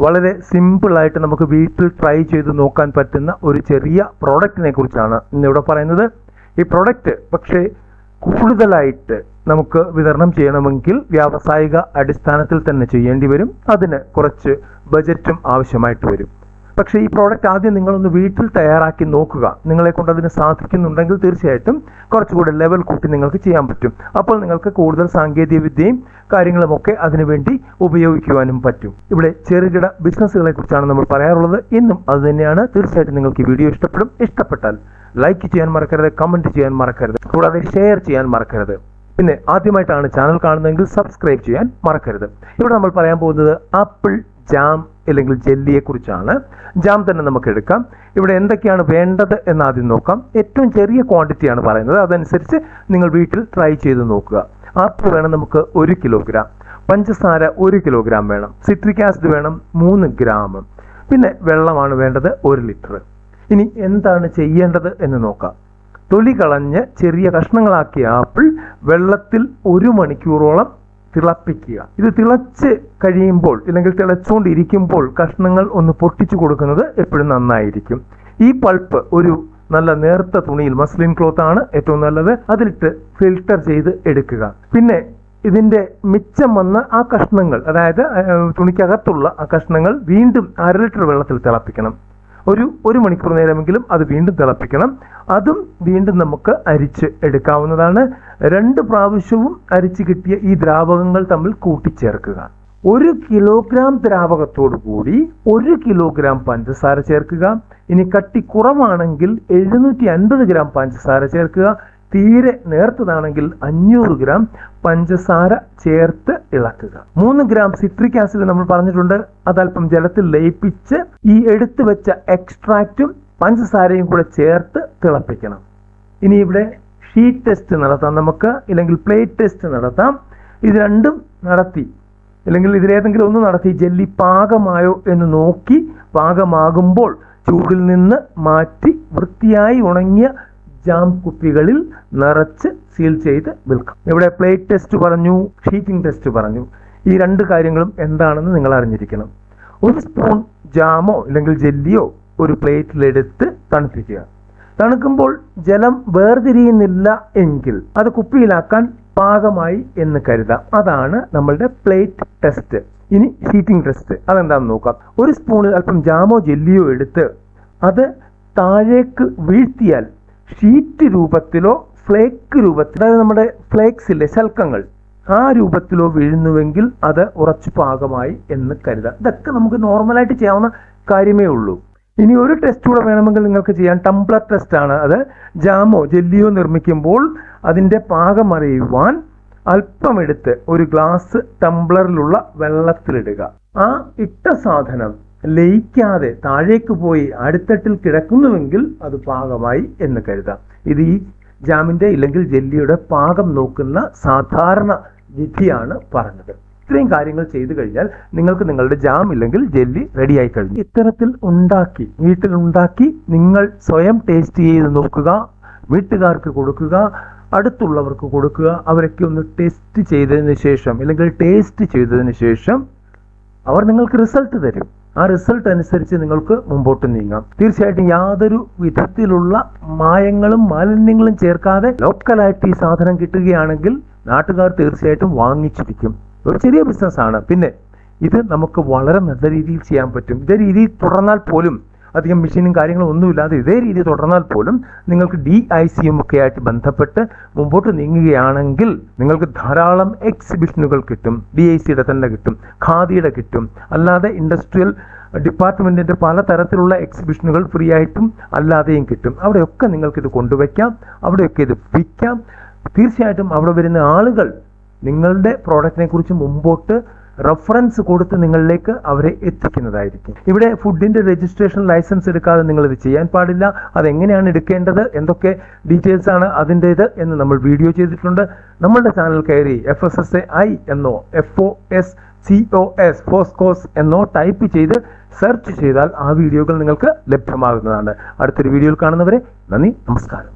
വളരെ സിമ്പിളായിട്ട് നമുക്ക് വീട്ടിൽ ട്രൈ ചെയ്ത് നോക്കാൻ പറ്റുന്ന ഒരു ചെറിയ പ്രോഡക്റ്റിനെ കുറിച്ചാണ് ഇന്നിവിടെ പറയുന്നത്. ഈ പ്രോഡക്റ്റ് പക്ഷേ കൂടുതലായിട്ട് നമുക്ക് വിതരണം ചെയ്യണമെങ്കിൽ വ്യാവസായിക അടിസ്ഥാനത്തിൽ തന്നെ ചെയ്യേണ്ടി വരും. അതിന് കുറച്ച് ബജറ്റും ആവശ്യമായിട്ട് വരും. പക്ഷേ ഈ പ്രോഡക്റ്റ് ആദ്യം നിങ്ങളൊന്ന് വീട്ടിൽ തയ്യാറാക്കി നോക്കുക. നിങ്ങളെ കൊണ്ട് അതിന് സാധിക്കുന്നുണ്ടെങ്കിൽ തീർച്ചയായിട്ടും കുറച്ചുകൂടെ ലെവൽ കൂട്ടി നിങ്ങൾക്ക് ചെയ്യാൻ പറ്റും. അപ്പോൾ നിങ്ങൾക്ക് കൂടുതൽ സാങ്കേതിക വിദ്യയും കാര്യങ്ങളുമൊക്കെ അതിനുവേണ്ടി ഉപയോഗിക്കുവാനും പറ്റും. ഇവിടെ ചെറുകിട ബിസിനസ്സുകളെ കുറിച്ചാണ് നമ്മൾ പറയാറുള്ളത്. ഇന്നും അത് തന്നെയാണ്. തീർച്ചയായിട്ടും നിങ്ങൾക്ക് ഈ വീഡിയോ ഇഷ്ടപ്പെടും. ഇഷ്ടപ്പെട്ടാൽ ലൈക്ക് ചെയ്യാൻ മറക്കരുത് കമന്റ് ചെയ്യാൻ മറക്കരുത് കൂടാതെ ഷെയർ ചെയ്യാൻ മറക്കരുത്. പിന്നെ ആദ്യമായിട്ടാണ് ചാനൽ കാണുന്നതെങ്കിൽ സബ്സ്ക്രൈബ് ചെയ്യാൻ മറക്കരുത്. ഇവിടെ നമ്മൾ പറയാൻ പോകുന്നത് ആപ്പിൾ ജാം അല്ലെങ്കിൽ ജെല്ലിയെക്കുറിച്ചാണ്. ജാം തന്നെ നമുക്ക് എടുക്കാം ഇവിടെ എന്തൊക്കെയാണ് വേണ്ടത് എന്ന് ആദ്യം നോക്കാം. ഏറ്റവും ചെറിയ ക്വാണ്ടിറ്റിയാണ് പറയുന്നത്. അതനുസരിച്ച് നിങ്ങൾ വീട്ടിൽ ട്രൈ ചെയ്ത് നോക്കുക. ആപ്പ് വേണം നമുക്ക് ഒരു കിലോഗ്രാം പഞ്ചസാര ഒരു കിലോഗ്രാം വേണം. സിട്രിക് ആസിഡ് വേണം മൂന്ന് ഗ്രാം പിന്നെ വെള്ളമാണ് വേണ്ടത് ഒരു ലിറ്റർ ഇനി എന്താണ് ചെയ്യേണ്ടത് എന്ന് നോക്കാം. തൊലി കളഞ്ഞ് ചെറിയ കഷ്ണങ്ങളാക്കിയ ആപ്പിൾ വെള്ളത്തിൽ ഒരു മണിക്കൂറോളം തിളപ്പിക്കുക. ഇത് തിളച്ച് കഴിയുമ്പോൾ അല്ലെങ്കിൽ തിളച്ചുകൊണ്ടിരിക്കുമ്പോൾ കഷ്ണങ്ങൾ ഒന്ന് പൊട്ടിച്ചു കൊടുക്കുന്നത് എപ്പോഴും നന്നായിരിക്കും. ഈ പൾപ്പ് ഒരു നല്ല നേർത്ത തുണിയിൽ മസ്ലിൻ ക്ലോത്ത് ആണ് ഏറ്റവും നല്ലത്. അതിലിട്ട് ഫിൽട്ടർ ചെയ്ത് എടുക്കുക. പിന്നെ ഇതിന്റെ മിച്ചം വന്ന ആ കഷ്ണങ്ങൾ അതായത് തുണിക്കകത്തുള്ള ആ കഷ്ണങ്ങൾ വീണ്ടും അര ലിറ്റർ വെള്ളത്തിൽ തിളപ്പിക്കണം. ഒരു ഒരു മണിക്കൂർ നേരമെങ്കിലും അത് വീണ്ടും തിളപ്പിക്കണം. അതും വീണ്ടും നമുക്ക് അരിച്ച് എടുക്കാവുന്നതാണ്. രണ്ട് പ്രാവശ്യവും അരിച്ച് കിട്ടിയ ഈ ദ്രാവകങ്ങൾ തമ്മിൽ കൂട്ടിച്ചേർക്കുക. ഒരു കിലോഗ്രാം ദ്രാവകത്തോടു കൂടി ഒരു കിലോഗ്രാം പഞ്ചസാര ചേർക്കുക. ഇനി കട്ടി കുറവാണെങ്കിൽ എഴുന്നൂറ്റി അൻപത് ഗ്രാം പഞ്ചസാര ചേർക്കുക. തീരെ നേർത്തതാണെങ്കിൽ അഞ്ഞൂറ് ഗ്രാം പഞ്ചസാര ചേർത്ത് ഇളക്കുക. മൂന്ന് ഗ്രാം സിട്രിക് ആസിഡ് നമ്മൾ പറഞ്ഞിട്ടുണ്ട്. അതല്പം ജലത്തിൽ ലയിപ്പിച്ച് ഈ എടുത്തു വെച്ച എക്സ്ട്രാക്റ്റും പഞ്ചസാരയും കൂടെ ചേർത്ത് തിളപ്പിക്കണം. ഇനി ഇവിടെ ഷീറ്റ് ടെസ്റ്റ് നടത്താം. നമുക്ക് ഇല്ലെങ്കിൽ പ്ലേറ്റ് ടെസ്റ്റ് നടത്താം. ഇത് രണ്ടും നടത്തി. അല്ലെങ്കിൽ ഇതിലേതെങ്കിലും ഒന്ന് നടത്തി. ജെല്ലി പാകമായോ എന്ന് നോക്കി പാകമാകുമ്പോൾ ചൂടിൽ നിന്ന് മാറ്റി വൃത്തിയായി ഉണങ്ങിയ ജാം കുപ്പികളിൽ നിറച്ച് സീൽ ചെയ്ത് വിൽക്കാം. ഇവിടെ പ്ലേറ്റ് ടെസ്റ്റ് പറഞ്ഞു ഷീറ്റിംഗ് ടെസ്റ്റ് പറഞ്ഞു. ഈ രണ്ട് കാര്യങ്ങളും എന്താണെന്ന് നിങ്ങൾ അറിഞ്ഞിരിക്കണം. ഒരു സ്പൂൺ ജാമോ അല്ലെങ്കിൽ ജെല്ലിയോ ഒരു പ്ലേറ്റിലെടുത്ത് തണുപ്പിക്കുക. തണുക്കുമ്പോൾ ജലം വേർതിരിയുന്നില്ല എങ്കിൽ അത് കുപ്പിയിലാക്കാൻ പാകമായി എന്ന് കരുതാം. അതാണ് നമ്മളുടെ പ്ലേറ്റ് ടെസ്റ്റ് ഇനി ഷീറ്റിംഗ് ടെസ്റ്റ് അതെന്താണെന്ന് നോക്കാം. ഒരു സ്പൂണിൽ അല്പം ജാമോ ജെല്ലിയോ എടുത്ത് അത് താഴേക്ക് വീഴ്ത്തിയാൽ ഷീറ്റ് രൂപത്തിലോ ഫ്ലേക്ക് രൂപത്തിലോ അതായത് നമ്മുടെ ഫ്ലേക്സ് ഇല്ലേ ശൽക്കങ്ങൾ ആ രൂപത്തിലോ വീഴുന്നുവെങ്കിൽ അത് ഉറച്ചു പാകമായി എന്ന് കരുതാം ഇതൊക്കെ നമുക്ക് നോർമലായിട്ട് ചെയ്യാവുന്ന കാര്യമേ ഉള്ളൂ. ഇനി ഒരു ടെസ്റ്റ് കൂടെ വേണമെങ്കിൽ നിങ്ങൾക്ക് ചെയ്യാൻ ടംബ്ലർ ടെസ്റ്റ് ആണ് അത്. ജാമോ ജെല്ലിയോ നിർമ്മിക്കുമ്പോൾ അതിന്റെ പാകം അറിയുവാൻ അല്പമെടുത്ത് ഒരു ഗ്ലാസ് ടംബ്ലറിലുള്ള വെള്ളത്തിലിടുക. ആ ഇട്ട സാധനം ലയിക്കാതെ താഴേക്ക് പോയി അടിത്തട്ടിൽ കിടക്കുന്നുവെങ്കിൽ അത് പാകമായി എന്ന് കരുതാം. ഇത് ഈ ജാമിന്റെ ഇല്ലെങ്കിൽ ജെല്ലിയുടെ പാകം നോക്കുന്ന സാധാരണ വിധിയാണ് പറഞ്ഞത്. ഇത്രയും കാര്യങ്ങൾ ചെയ്തു കഴിഞ്ഞാൽ നിങ്ങൾക്ക് നിങ്ങളുടെ ജാം ഇല്ലെങ്കിൽ ജെല്ലി റെഡിയായി കഴിഞ്ഞു. ഇത്തരത്തിൽ ഉണ്ടാക്കി വീട്ടിൽ ഉണ്ടാക്കി നിങ്ങൾ സ്വയം ടേസ്റ്റ് ചെയ്ത് നോക്കുക വീട്ടുകാർക്ക് കൊടുക്കുക അടുത്തുള്ളവർക്ക് കൊടുക്കുക അവരൊക്കെ ഒന്ന് ടെസ്റ്റ് ചെയ്തതിന് ശേഷം അല്ലെങ്കിൽ ടേസ്റ്റ് ചെയ്തതിന് ശേഷം അവർ നിങ്ങൾക്ക് റിസൾട്ട് തരും. ആ റിസൾട്ട് അനുസരിച്ച് നിങ്ങൾക്ക് മുമ്പോട്ട് നീങ്ങാം. തീർച്ചയായിട്ടും യാതൊരു വിധത്തിലുള്ള മായങ്ങളും മാലിന്യങ്ങളും ചേർക്കാതെ ലോക്കലായിട്ട് ഈ സാധനം കിട്ടുകയാണെങ്കിൽ നാട്ടുകാർ തീർച്ചയായിട്ടും വാങ്ങിച്ചിരിക്കും ഒരു ചെറിയ ബിസിനസ്സാണ് പിന്നെ ഇത് നമുക്ക് വളരെ നല്ല രീതിയിൽ ചെയ്യാൻ പറ്റും. ഇതേ രീതിയിൽ തുടർന്നാൽ പോലും അധികം മെഷീനും കാര്യങ്ങളും ഒന്നുമില്ലാതെ ഇതേ രീതി തുടർന്നാൽ പോലും നിങ്ങൾക്ക് ഡി ഐ സിയും ഒക്കെ ആയിട്ട് ബന്ധപ്പെട്ട് മുമ്പോട്ട് നീങ്ങുകയാണെങ്കിൽ നിങ്ങൾക്ക് ധാരാളം എക്സിബിഷനുകൾ കിട്ടും ഡി ഐ സിയുടെ തന്നെ കിട്ടും ഖാദിയുടെ കിട്ടും. അല്ലാതെ ഇൻഡസ്ട്രിയൽ ഡിപ്പാർട്ട്മെന്റിന്റെ പല തരത്തിലുള്ള എക്സിബിഷനുകൾ ഫ്രീ ആയിട്ടും അല്ലാതെയും കിട്ടും. അവിടെയൊക്കെ നിങ്ങൾക്ക് ഇത് കൊണ്ടുവയ്ക്കാം അവിടെയൊക്കെ ഇത് വിൽക്കാം. തീർച്ചയായിട്ടും അവിടെ വരുന്ന ആളുകൾ നിങ്ങളുടെ പ്രോഡക്റ്റിനെ കുറിച്ച് മുമ്പോട്ട് റെഫറൻസ് കൊടുത്ത് നിങ്ങളിലേക്ക് അവരെ എത്തിക്കുന്നതായിരിക്കും. ഇവിടെ ഫുഡിന്റെ രജിസ്ട്രേഷൻ ലൈസൻസ് എടുക്കാതെ നിങ്ങൾ ഇത് ചെയ്യാൻ പാടില്ല. അതെങ്ങനെയാണ് എടുക്കേണ്ടത്? എന്തൊക്കെ ഡീറ്റെയിൽസ് ആണ് അതിന്റേത് എന്ന് നമ്മൾ വീഡിയോ ചെയ്തിട്ടുണ്ട്. നമ്മളുടെ ചാനൽ കയറി F S S A I എന്നോ F O S C O S FoSCoS എന്നോ ടൈപ്പ് ചെയ്ത് സെർച്ച് ചെയ്താൽ ആ വീഡിയോകൾ നിങ്ങൾക്ക് ലഭ്യമാകുന്നതാണ്. അടുത്തൊരു വീഡിയോയിൽ കാണുന്നവരെ നന്ദി നമസ്കാരം.